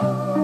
Bye.